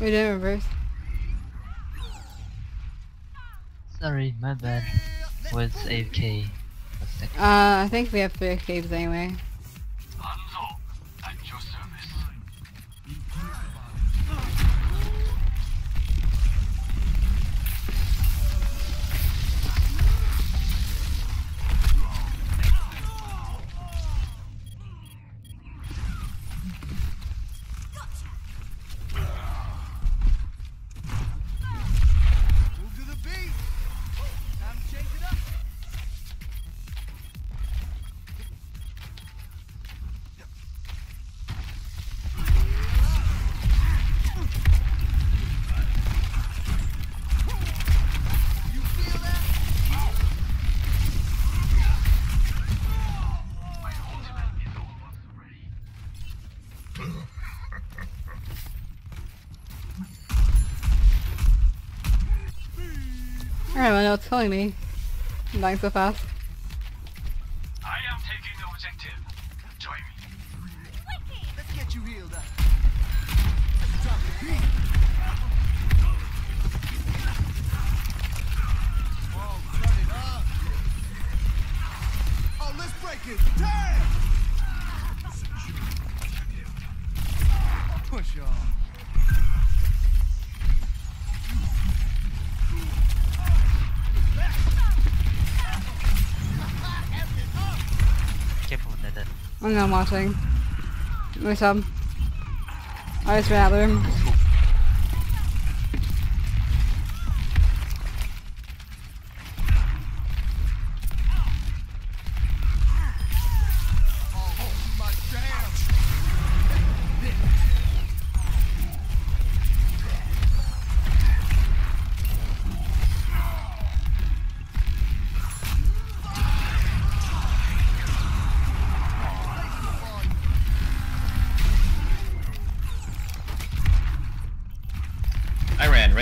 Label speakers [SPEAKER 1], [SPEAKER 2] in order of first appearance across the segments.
[SPEAKER 1] We didn't reverse.
[SPEAKER 2] Sorry, my bad. Was AFK. a second.
[SPEAKER 1] Uh, I think we have three escapes anyway. No, it's killing me. I'm dying so fast. I'm watching. My um, sub. I just ran out of the room.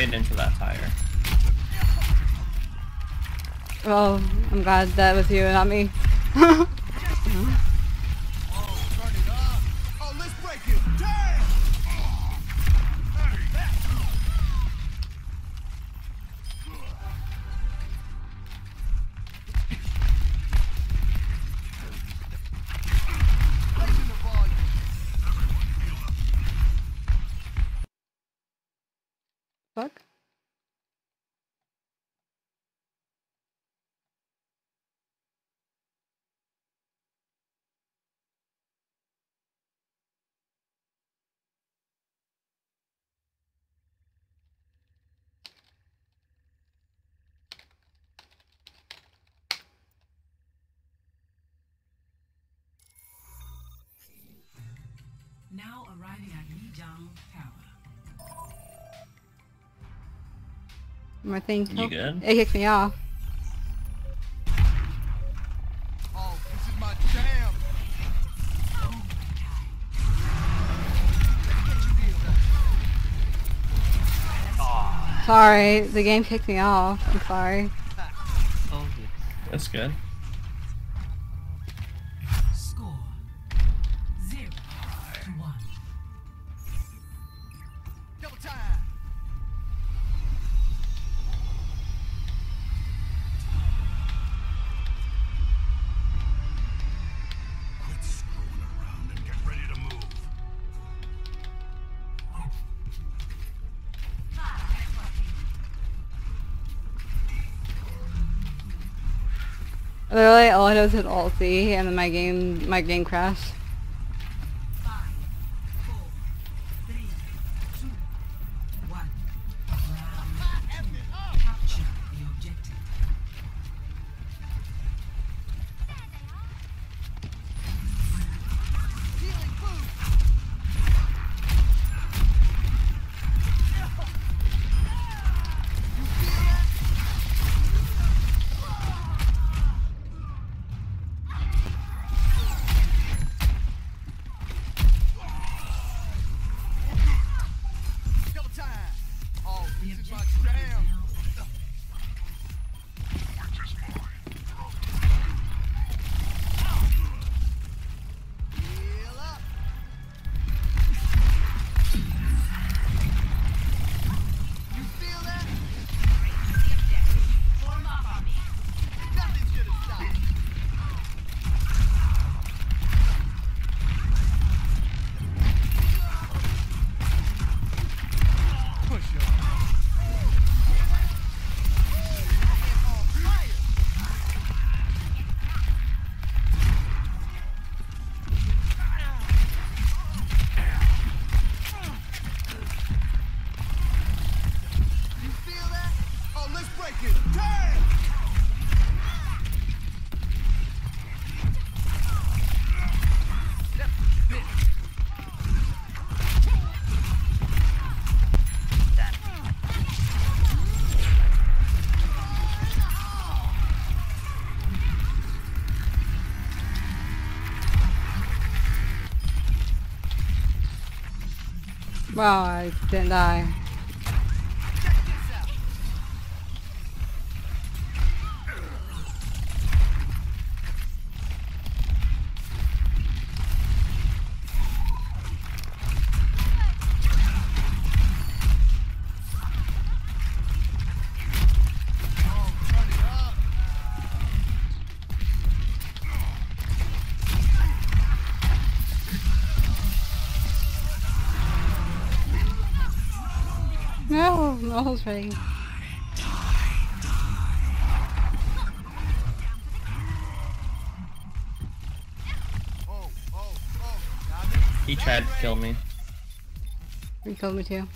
[SPEAKER 3] Right into that tire.
[SPEAKER 1] Well, I'm glad that was you and not me.
[SPEAKER 4] Now arriving at Lijiang Tower.
[SPEAKER 1] My thing.
[SPEAKER 3] You good?
[SPEAKER 1] It kicked me off.
[SPEAKER 5] Oh, this is my jam. Let's get you healed up.
[SPEAKER 1] Sorry, the game kicked me off. I'm sorry.
[SPEAKER 2] Oh, good.
[SPEAKER 3] That's good.
[SPEAKER 1] Literally, all I did is C, and then my game, my game crashed.
[SPEAKER 5] Well, I didn't die. almost ready.
[SPEAKER 3] He tried to kill me.
[SPEAKER 5] He killed me too.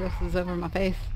[SPEAKER 5] dresses over my face.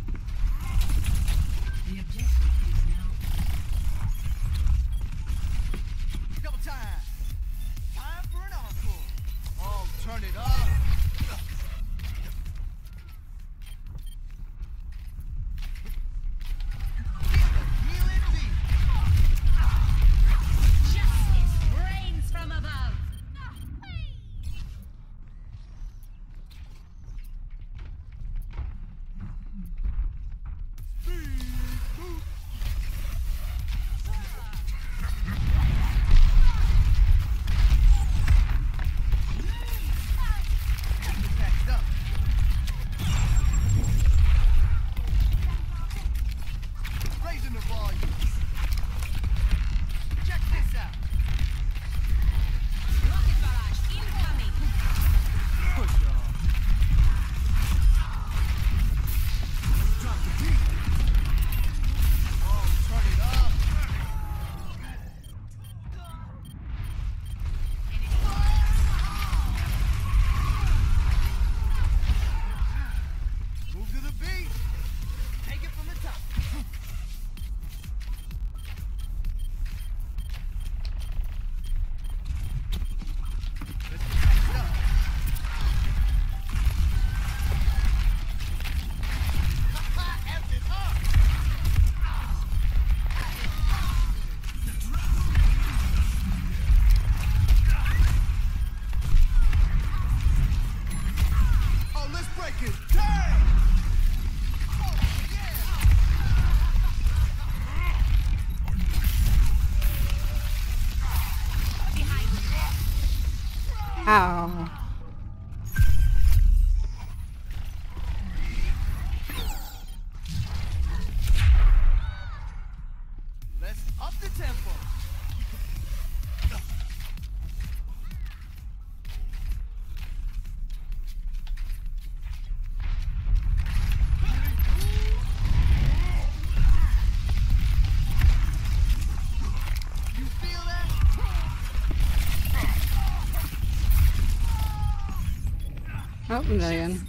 [SPEAKER 6] Oh,
[SPEAKER 1] I'm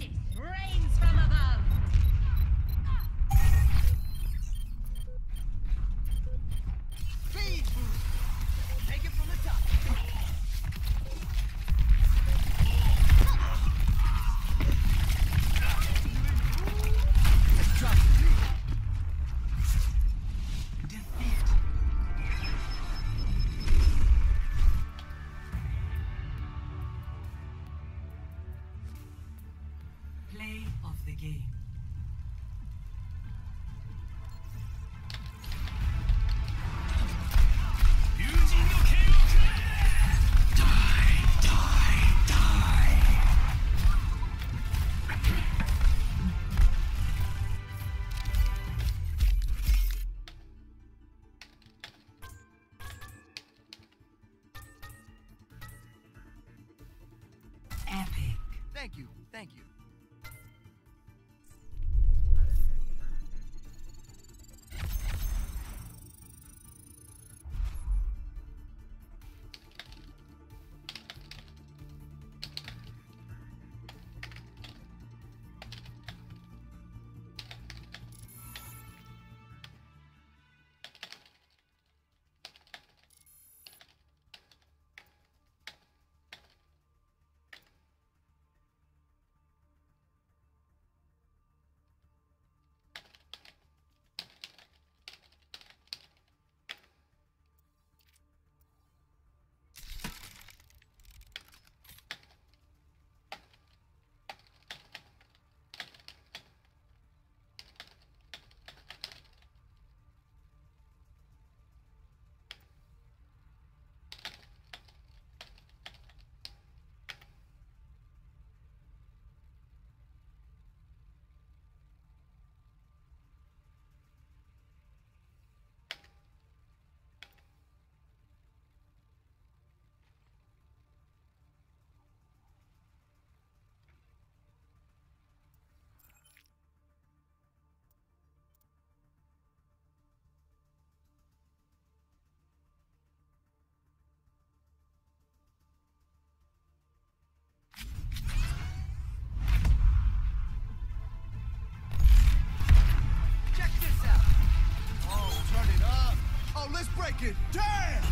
[SPEAKER 5] it. Damn!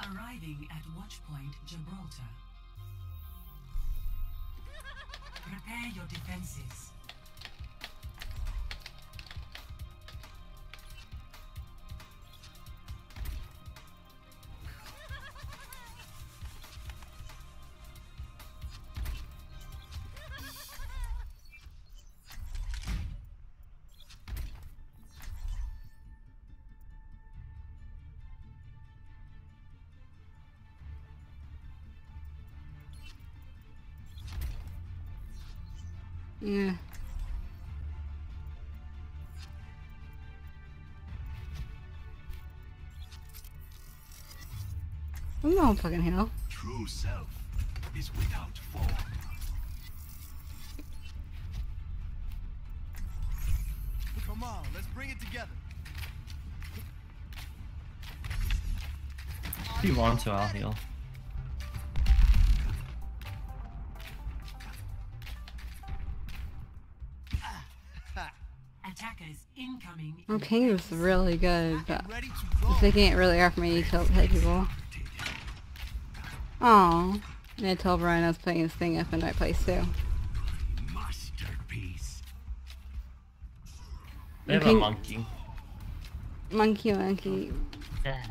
[SPEAKER 4] Arriving at Watchpoint Gibraltar. Prepare your defenses.
[SPEAKER 1] Yeah. I'm not fucking hell.
[SPEAKER 7] True self is without form.
[SPEAKER 5] Come on, let's bring it together.
[SPEAKER 3] If you want to, I'll heal.
[SPEAKER 4] Attackers incoming.
[SPEAKER 1] My ping is really good, but
[SPEAKER 5] Get ready to
[SPEAKER 1] it's
[SPEAKER 5] go.
[SPEAKER 1] it really hard for me to kill hit people. Aww. And I told Brian I was putting this thing up in the right place too.
[SPEAKER 7] Masterpiece.
[SPEAKER 3] They have a monkey.
[SPEAKER 1] Monkey monkey.
[SPEAKER 2] Yeah.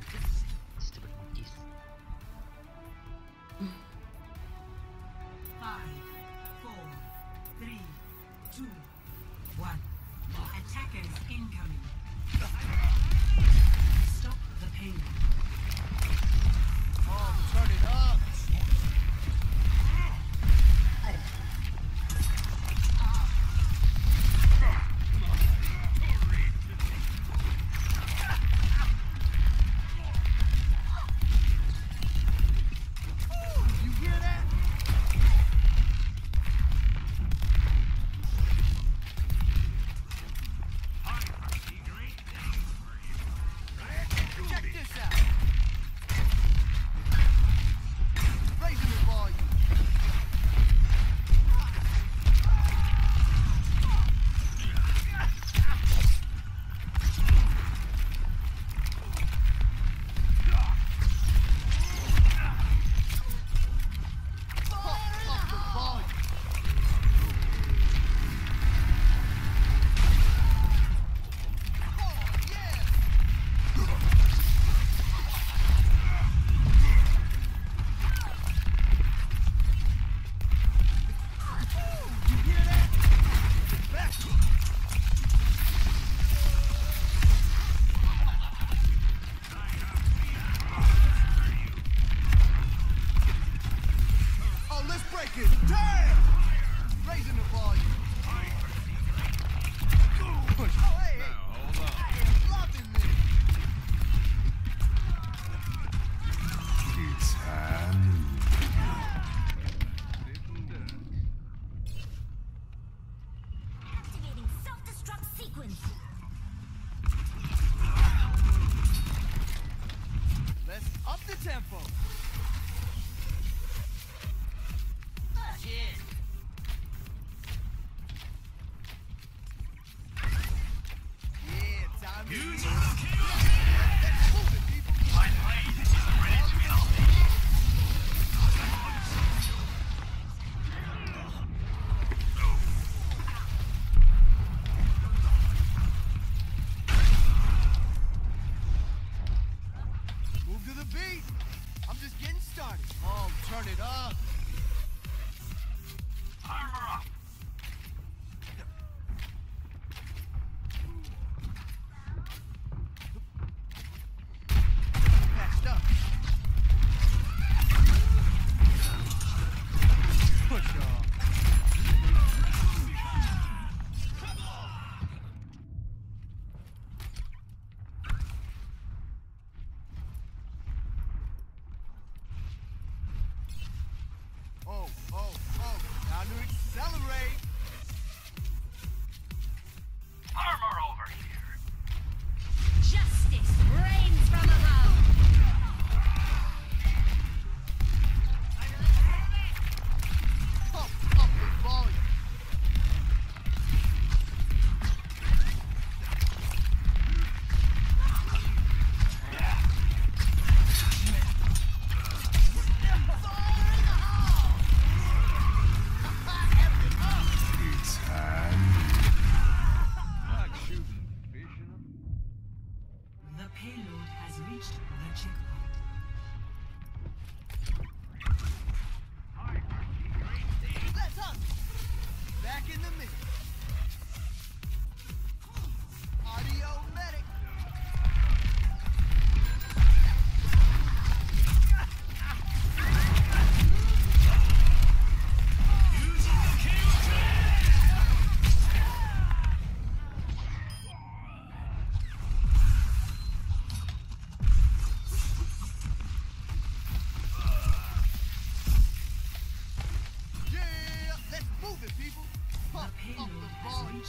[SPEAKER 5] Music.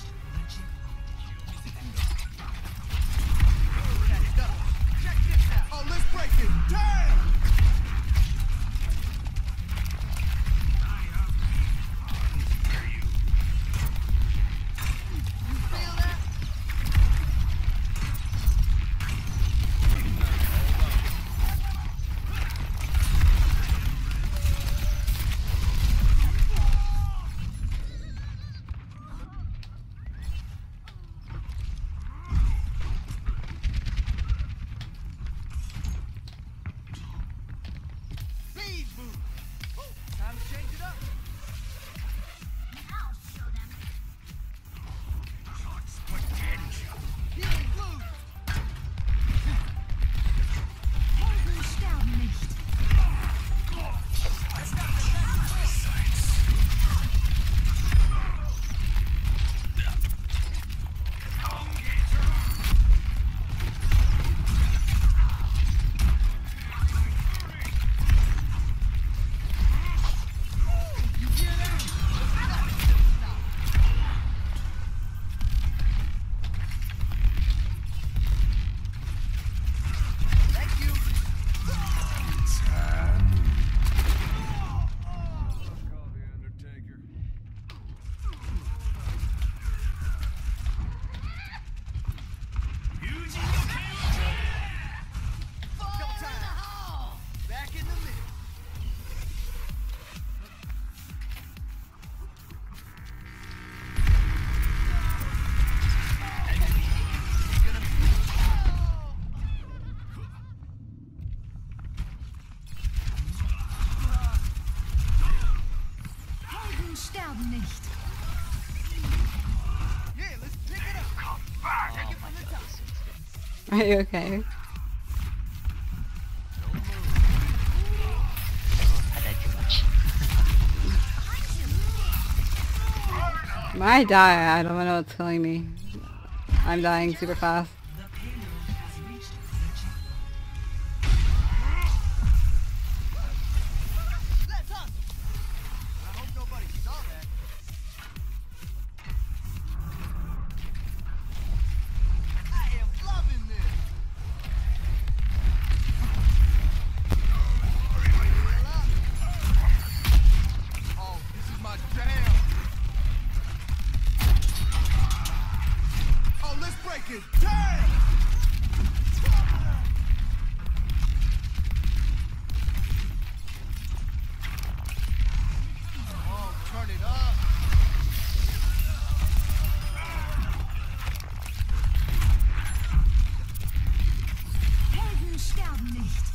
[SPEAKER 5] changed.
[SPEAKER 1] Are you okay? My die, I don't know what's killing me. I'm dying super fast.
[SPEAKER 5] Sie sterben nicht.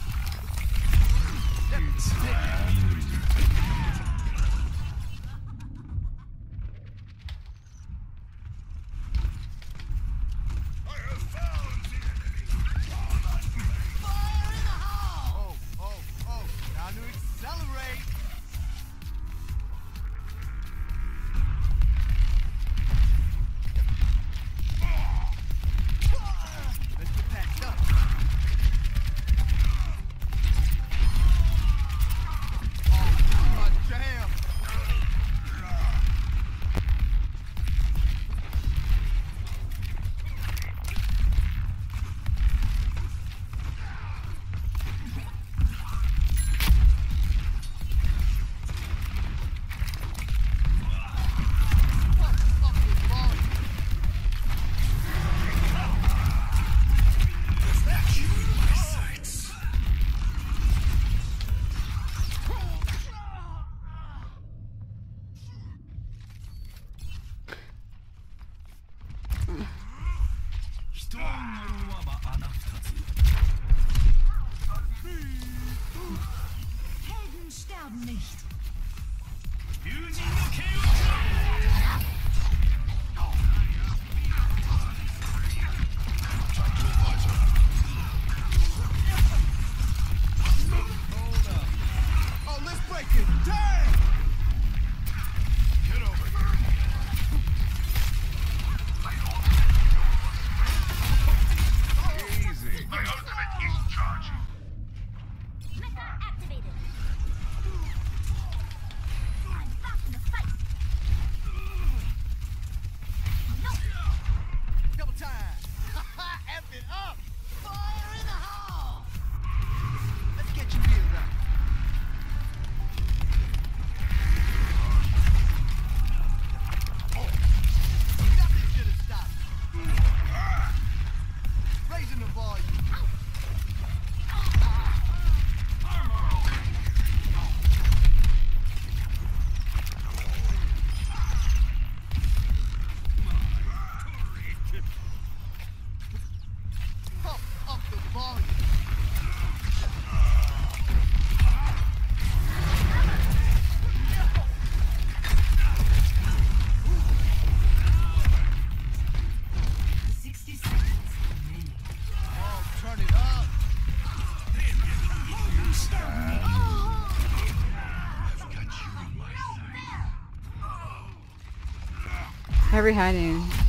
[SPEAKER 1] Every
[SPEAKER 4] high noon.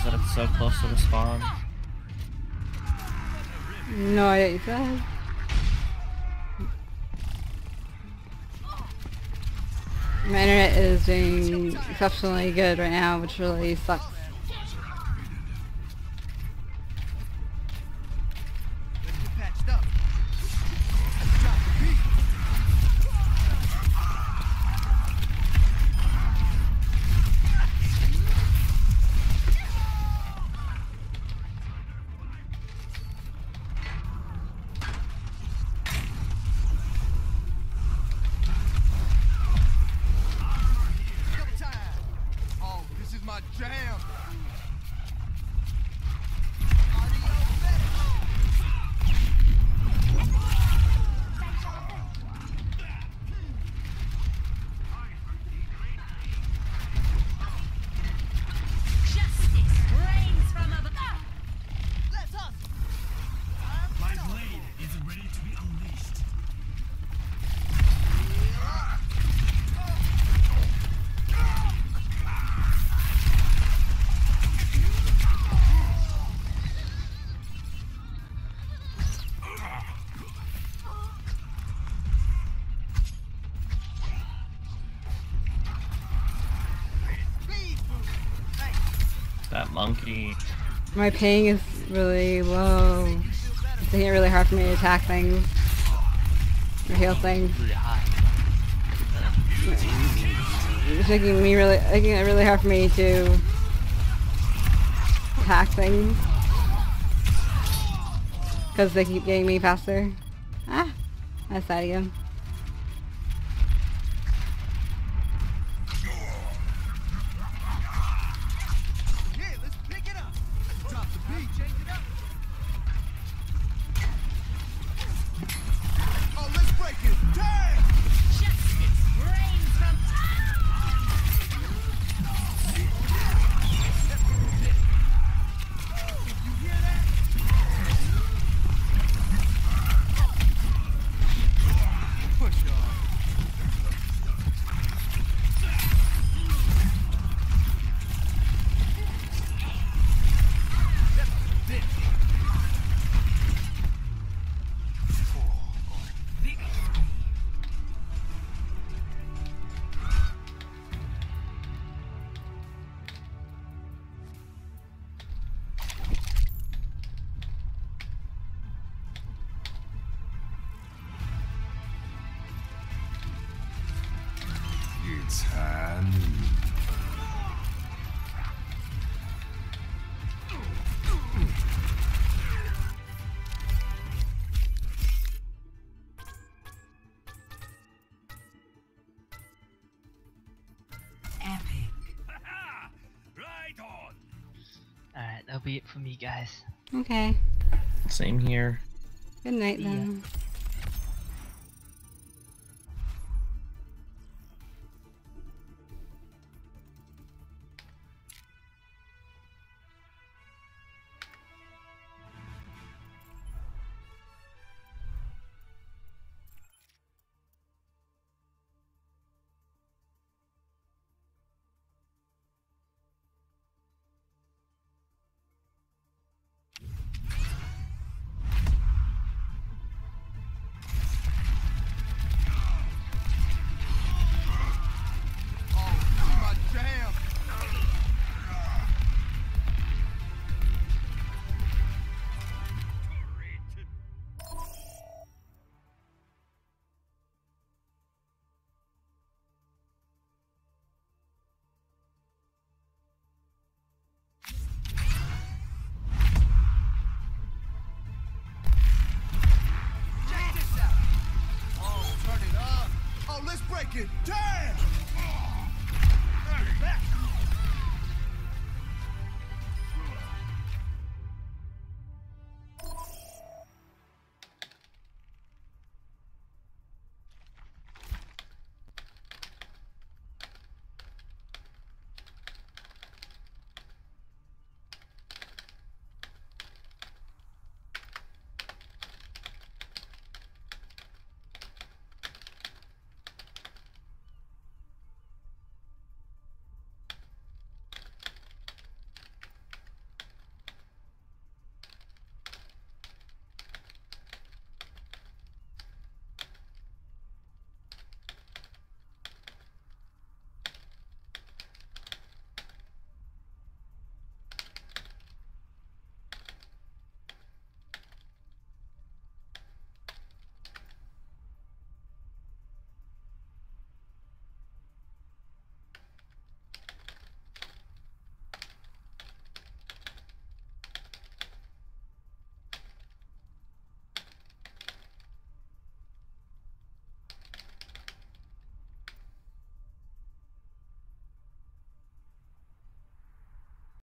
[SPEAKER 4] is that it's so close to the spawn.
[SPEAKER 1] No, I ate that. My internet is doing exceptionally good right now, which really sucks.
[SPEAKER 3] Monkey.
[SPEAKER 1] My ping is really low. It's making it really hard for me to attack things. Or heal things. It's making me really making it really hard for me to attack things. Because they keep getting me faster. Ah! That's that again.
[SPEAKER 2] Be it for me, guys.
[SPEAKER 1] Okay.
[SPEAKER 3] Same here.
[SPEAKER 1] Good night then.
[SPEAKER 5] Oh, Turn!